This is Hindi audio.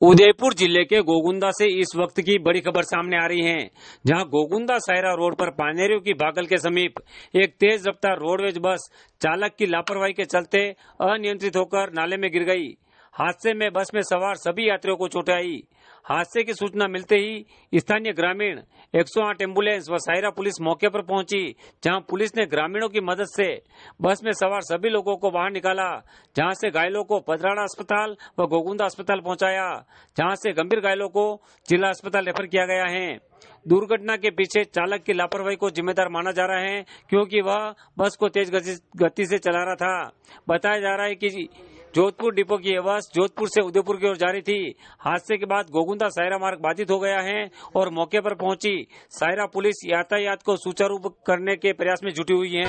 उदयपुर ज़िले के गोगुंदा से इस वक्त की बड़ी खबर सामने आ रही है, जहाँ गोगुंदा सायरा रोड पर पानेरियों की भागल के समीप एक तेज रफ्तार रोडवेज़ बस चालक की लापरवाही के चलते अनियंत्रित होकर नाले में गिर गई। हादसे में बस में सवार सभी यात्रियों को चोट आई। हादसे की सूचना मिलते ही स्थानीय ग्रामीण 108 एंबुलेंस व सायरा पुलिस मौके पर पहुँची, जहाँ पुलिस ने ग्रामीणों की मदद से बस में सवार सभी लोगों को बाहर निकाला, जहाँ से घायलों को पदराड़ा अस्पताल व गोगुंदा अस्पताल पहुँचाया, जहाँ से गंभीर घायलों को जिला अस्पताल रेफर किया गया है। दुर्घटना के पीछे चालक की लापरवाही को जिम्मेदार माना जा रहा है, क्योंकि वह बस को तेज गति से चला रहा था। बताया जा रहा है कि जोधपुर डिपो की यह बस जोधपुर से उदयपुर की ओर जा रही थी। हादसे के बाद गोगुंदा सायरा मार्ग बाधित हो गया है और मौके पर पहुँची सायरा पुलिस यातायात को सुचारू करने के प्रयास में जुटी हुई है।